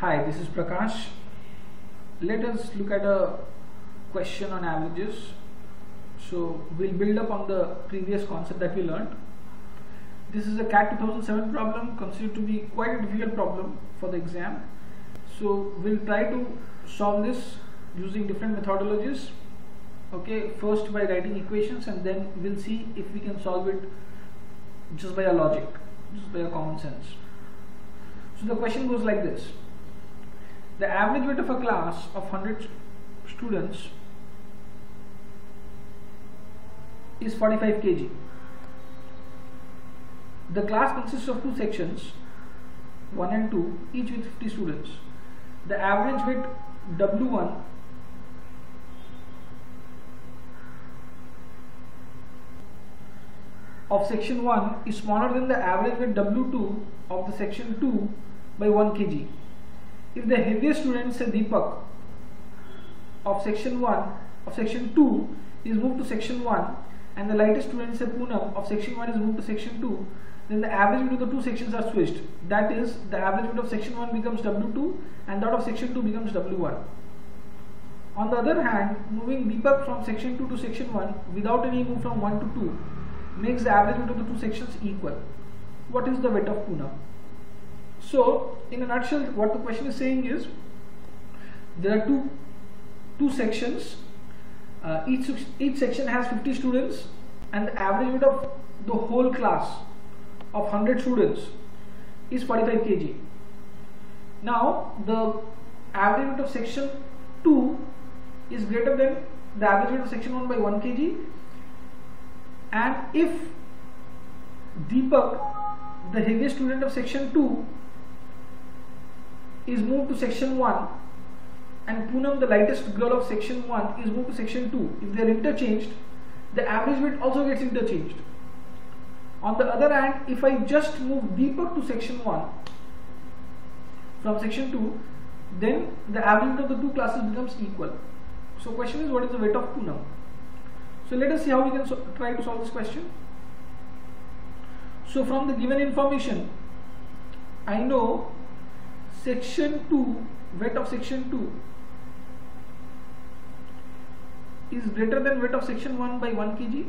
Hi, this is Prakash. Let us look at a question on averages. So we'll build up on the previous concept that we learned. This is a CAT 2007 problem considered to be quite a difficult problem for the exam. So we'll try to solve this using different methodologies. Okay, first by writing equations and then we'll see if we can solve it just by a logic, just by a common sense. So the question goes like this. The average weight of a class of 100 students is 45 kg. The class consists of two sections, 1 and 2, each with 50 students. The average weight W1 of section 1 is smaller than the average weight W2 of the section 2 by 1 kg. If the heaviest student say Deepak of section 1 of section 2 is moved to section 1 and the lightest student say Poonam of section 1 is moved to section 2 then the average of the two sections are switched. That is the average weight of section 1 becomes W2 and that of section 2 becomes W1 on the other hand moving Deepak from section 2 to section 1 without any move from 1 to 2 makes the average weight of the two sections equal. What is the weight of Poonam so in a nutshell what the question is saying is there are two two sections. Uh, each each section has 50 students and the average weight of the whole class of 100 students is 45 kg now the average weight of section 2 is greater than the average weight of section 1 by 1 kg and if Deepak the heaviest student of section 2 is moved to section 1 and Poonam the lightest girl of section 1 is moved to section 2 if they are interchanged the average weight also gets interchanged. On the other hand if I just move Deepak to section 1 from section 2 then the average of the two classes becomes equal. So question is what is the weight of Poonam? So let us see how we can so try to solve this question. So from the given information I know section 2 weight of section 2 is greater than weight of section 1 by 1 kg.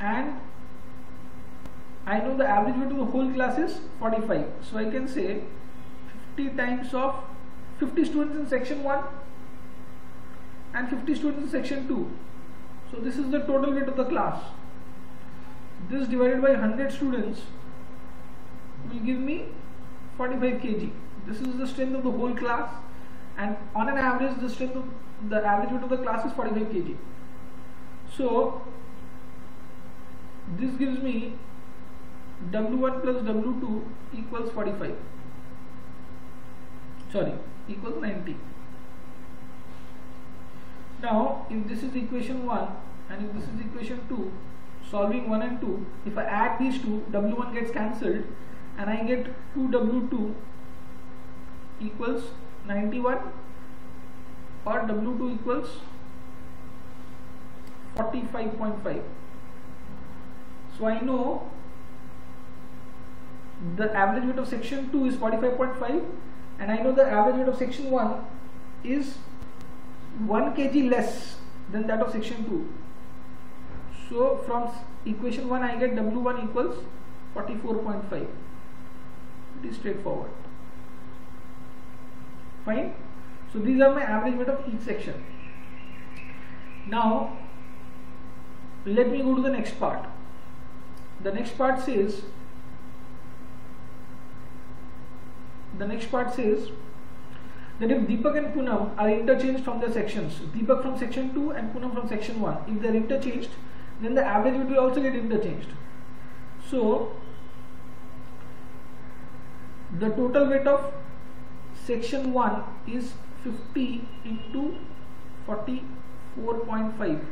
And I know the average weight of the whole class is 45 so I can say 50 times of 50 students in section 1 and 50 students in section 2 so this is the total weight of the class. This divided by 100 students will give me 45 kg this is the strength of the whole class. And on an average the strength of the average weight of the class is 45 kg so this gives me W1 plus W2 equals 45 sorry equals 90 now if this is equation 1 and if this is equation 2 solving 1 and 2 if I add these two W1 gets cancelled and I get 2W2 equals 91 or W2 equals 45.5 so I know the average weight of section 2 is 45.5 and I know the average weight of section 1 is 1 kg less than that of section 2 so from equation 1 I get W1 equals 44.5 is straightforward. Fine? So these are my average weight of each section. Now let me go to the next part. The next part says the next part says that if Deepak and Poonam are interchanged from their sections, Deepak from section 2 and Poonam from section 1, if they are interchanged, then the average weight will also get interchanged. So, the total weight of section 1 is 50 into 44.5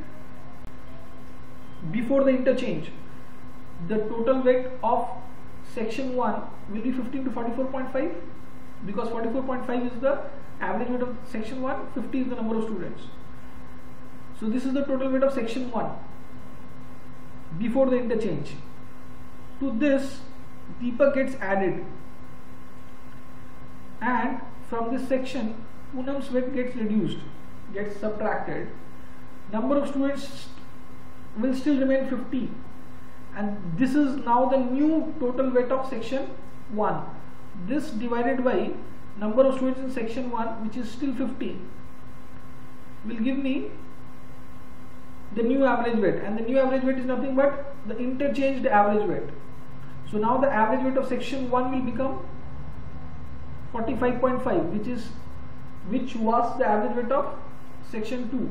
before the interchange the total weight of section 1 will be 15 to 44.5 because 44.5 is the average weight of section 1 50 is the number of students. So this is the total weight of section 1 before the interchange. To this Deepak gets added from this section Poonam's weight gets reduced, gets subtracted. Number of students will still remain 50 and this is now the new total weight of section 1. This divided by number of students in section 1 which is still 50 will give me the new average weight and the new average weight is nothing but the interchanged average weight. So now the average weight of section 1 will become 45.5 which is which was the average weight of section 2.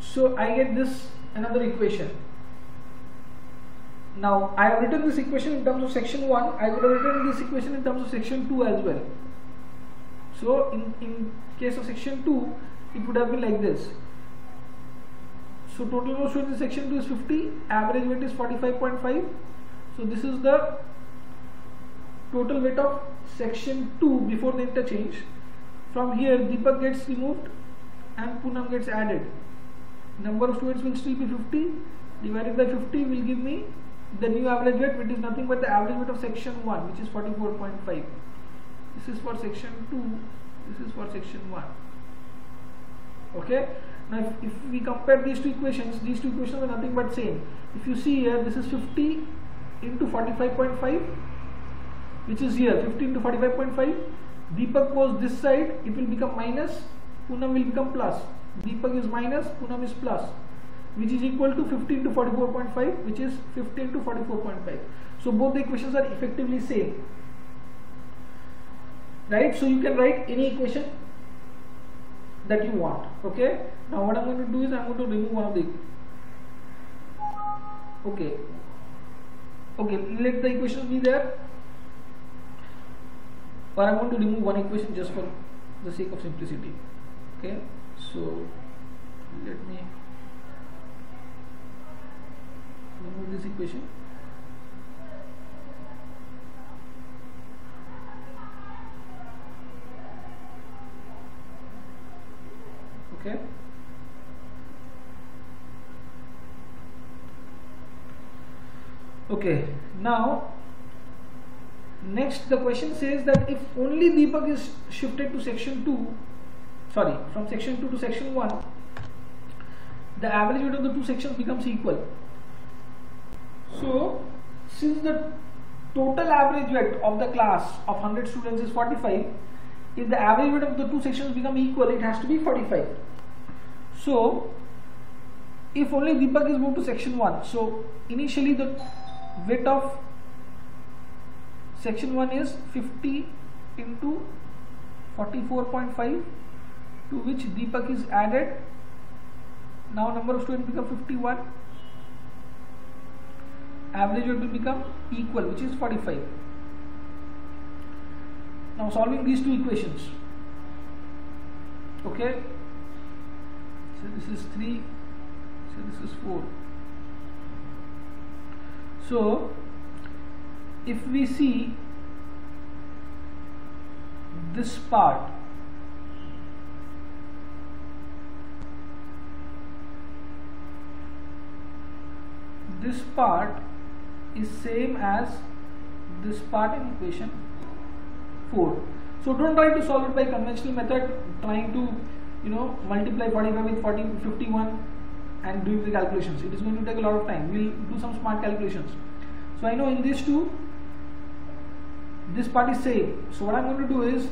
So I get this another equation. Now I have written this equation in terms of section 1, I would have written this equation in terms of section 2 as well. So in, in case of section 2, it would have been like this. So total row students in section 2 is 50, average weight is 45.5. So this is the total weight of section 2 before the interchange. From here Deepak gets removed and Poonam gets added. Number of students will still be 50 divided by 50 will give me the new average weight which is nothing but the average weight of section 1 which is 44.5. This is for section 2, this is for section 1 okay now if, if we compare these two equations these two equations are nothing but same if you see here this is 50 into 45.5 which is here 15 to 45.5 Deepak was this side it will become minus Poonam will become plus. Deepak is minus Poonam is plus which is equal to 15 to 44.5 which is 15 to 44.5 so both the equations are effectively same. Right? So you can write any equation that you want. Okay? Now what I'm going to do is I'm going to remove one of the okay. Okay let the equations be there or I'm going to remove one equation just for the sake of simplicity. Okay? So let me remove this equation. Okay? Okay. Now next the question says that if only Deepak is shifted to section 2 sorry from section 2 to section 1 the average weight of the two sections becomes equal. So since the total average weight of the class of 100 students is 45 if the average weight of the two sections become equal it has to be 45 so if only Deepak is moved to section 1 so initially the weight of section 1 is 50 into 44.5 to which Deepak is added. Now number of students become 51 average will become equal which is 45 now solving these two equations. Okay? So this is 3 so this is 4 so if we see this part this part is same as this part in equation 4 so don't try to solve it by conventional method trying to you know multiply 45 with 40 51 and doing the calculations. It is going to take a lot of time. We'll do some smart calculations. So I know in these two this part is same. So what I'm going to do is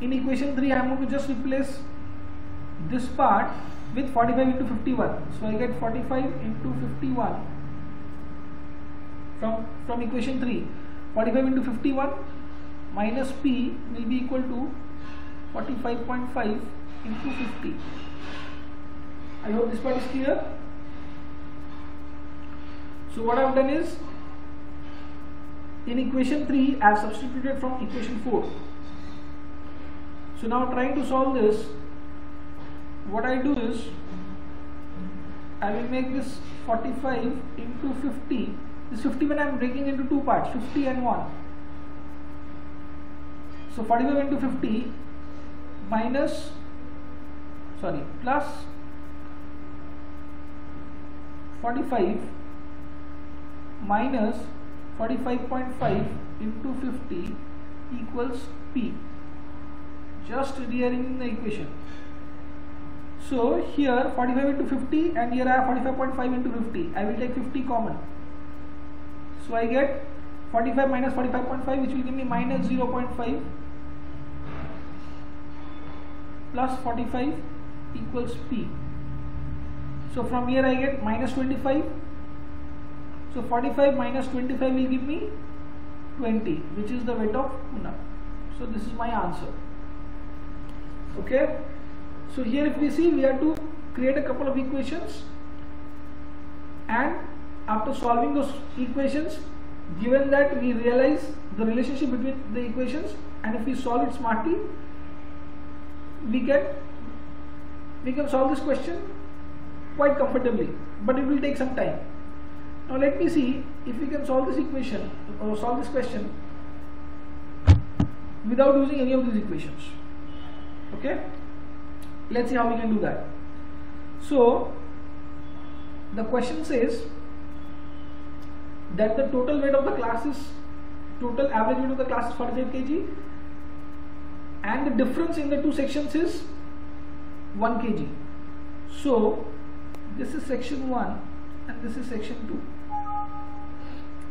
in equation 3 I'm going to just replace this part with 45 into 51 so I get 45 into 51 from from equation 3 45 into 51 minus p will be equal to 45.5 into 50 I hope this part is clear. So what I have done is in equation 3 I have substituted from equation 4 so now trying to solve this what I do is I will make this 45 into 50 this 50 when I am breaking into two parts 50 and 1 so 45 into 50 minus sorry plus 45 minus 45.5 into 50 equals P. Just rearranging the equation. So here 45 into 50 and here I have 45.5 into 50. I will take 50 common. So I get 45 minus 45.5 which will give me minus 0.5 plus 45 equals P. So from here I get minus 25. So 45 minus 25 will give me 20 which is the weight of Poonam. So this is my answer. Okay. So here if we see we have to create a couple of equations and after solving those equations given that we realize the relationship between the equations and if we solve it smartly we can we can solve this question quite comfortably but it will take some time now let me see if we can solve this equation or solve this question without using any of these equations. Okay? Let's see how we can do that. So the question says that the total weight of the class is total average weight of the class is 45 kg and the difference in the two sections is 1 kg so this is section 1 and this is section 2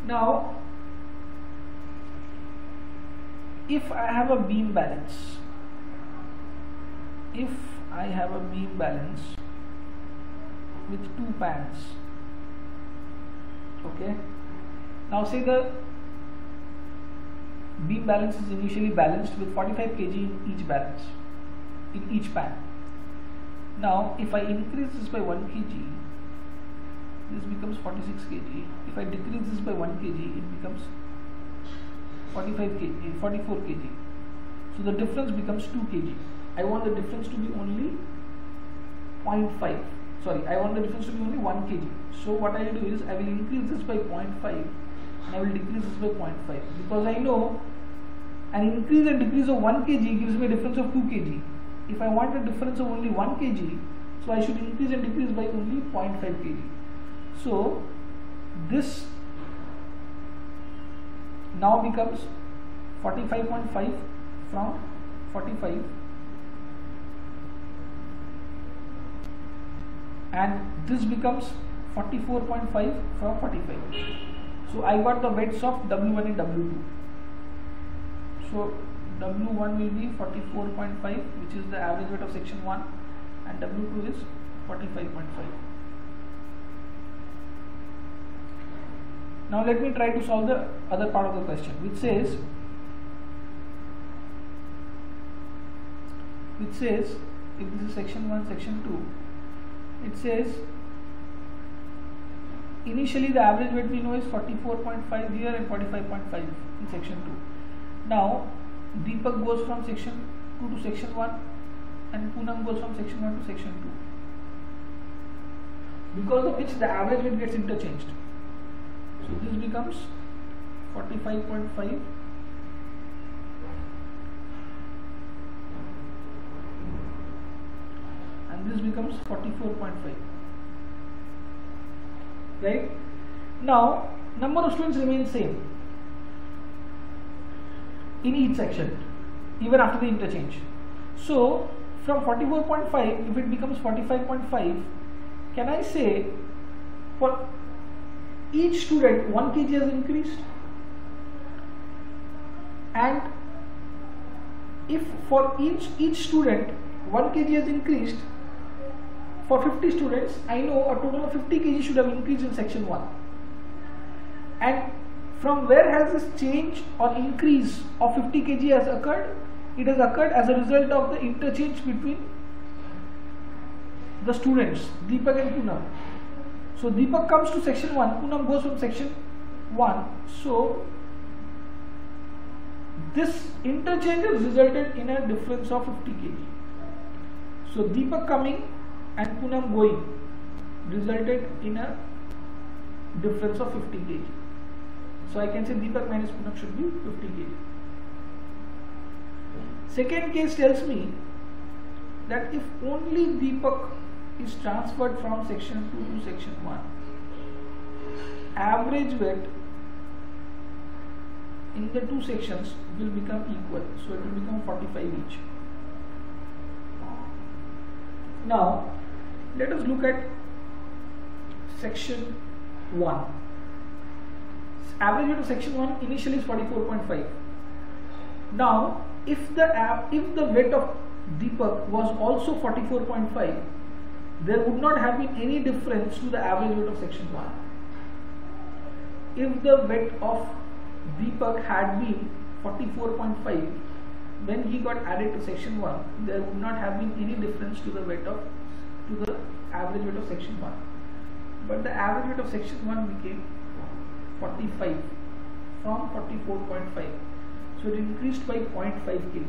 now if I have a beam balance if I have a beam balance with two pans okay? Now say the beam balance is initially balanced with 45 kg in each balance in each pan. Now if I increase this by 1 kg this becomes 46 kg if I decrease this by 1 kg it becomes 45 kg eh, 44 kg so the difference becomes 2 kg I want the difference to be only 0.5 sorry I want the difference to be only 1 kg so what I will do is I will increase this by 0.5 and I will decrease this by 0.5 because I know an increase and decrease of 1 kg gives me a difference of 2 kg if I want a difference of only 1 kg so I should increase and decrease by only 0.5 kg so this now becomes 45.5 from 45 and this becomes 44.5 from 45 so I got the weights of W1 and W2 so W1 will be 44.5 which is the average weight of section 1 and W2 is 45.5 now let me try to solve the other part of the question which says which says if this is section 1 section 2 it says initially the average weight we know is 44.5 here and 45.5 in section 2 now Deepak goes from section 2 to section 1 and Poonam goes from section 1 to section 2 because of which the average weight gets interchanged so this becomes 45.5 and this becomes 44.5 right? Now number of students remain same in each section even after the interchange. So from 44.5 if it becomes 45.5 can I say for each student 1 kg has increased. And if for each each student 1 kg has increased for 50 students I know a total of 50 kg should have increased in section 1 and from where has this change or increase of 50 kg has occurred? It has occurred as a result of the interchange between the students. Deepak and Poonam so Deepak comes to section 1, Poonam goes from section 1. So this interchange has resulted in a difference of 50 kg. So Deepak coming and Poonam going resulted in a difference of 50 kg. So I can say Deepak minus Poonam should be 50 kg. Second case tells me that if only Deepak is transferred from section 2 to section 1 average weight in the two sections will become equal so it will become 45 each. Now let us look at section 1 average weight of section 1 initially is 44.5 now if the if the weight of Deepak was also 44.5 there would not have been any difference to the average weight of section 1 if the weight of Deepak had been 44.5 when he got added to section 1 there would not have been any difference to the weight of to the average weight of section 1 but the average weight of section 1 became 45 from 44.5 so it increased by 0.5 kg.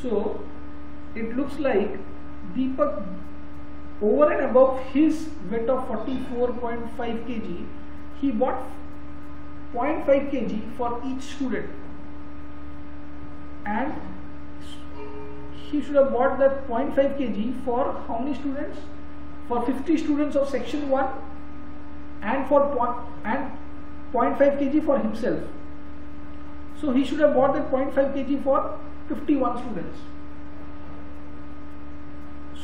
So it looks like Deepak over and above his weight of 44.5 kg he bought 0.5 kg for each student. And he should have bought that 0.5 kg for how many students? For 50 students of section 1 and for point and 0.5 kg for himself. So he should have bought that 0.5 kg for 51 students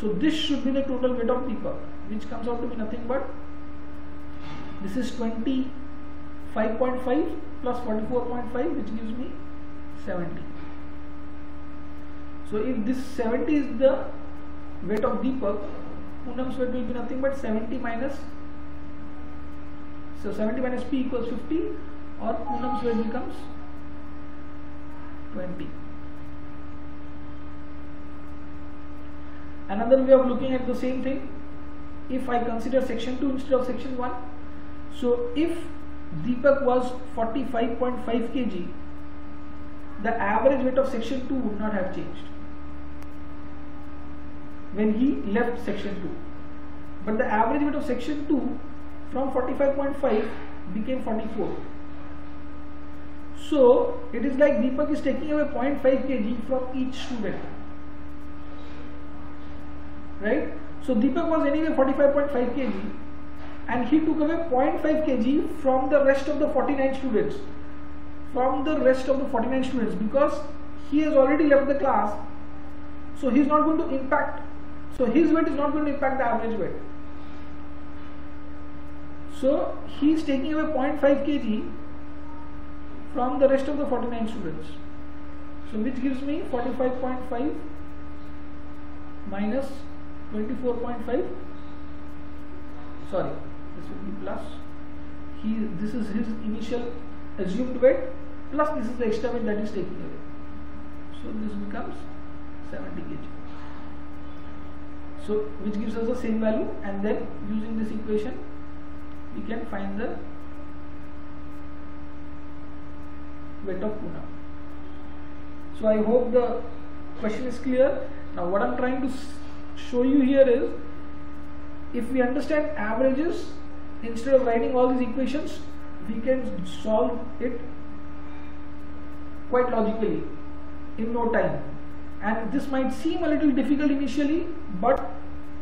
so this should be the total weight of Deepak which comes out to be nothing but this is 25.5 plus 44.5 which gives me 70 so if this 70 is the weight of Deepak Poonam's weight will be nothing but 70 minus so 70 minus P equals 50 or Poonam's weight becomes 20 another way of looking at the same thing if I consider section 2 instead of section 1 so if Deepak was 45.5 kg the average weight of section 2 would not have changed when he left section 2 but the average weight of section 2 from 45.5 became 44 so it is like Deepak is taking away 0.5 kg from each student right? So Deepak was anyway 45.5 kg and he took away 0.5 kg from the rest of the 49 students. From the rest of the 49 students because he has already left the class. So he is not going to impact. So his weight is not going to impact the average weight. So he is taking away 0.5 kg from the rest of the 49 students. So which gives me 45.5 minus 24.5 sorry this will be plus he this is his initial assumed weight plus this is the extra weight that is taken away so this becomes 70 kg so which gives us the same value and then using this equation we can find the weight of Poonam. So I hope the question is clear. Now what I'm trying to show you here is if we understand averages instead of writing all these equations we can solve it quite logically in no time. And this might seem a little difficult initially but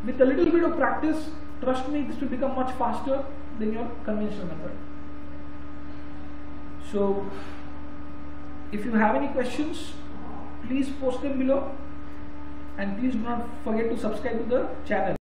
with a little bit of practice trust me this will become much faster than your conventional method. So if you have any questions please post them below and please do not forget to subscribe to the channel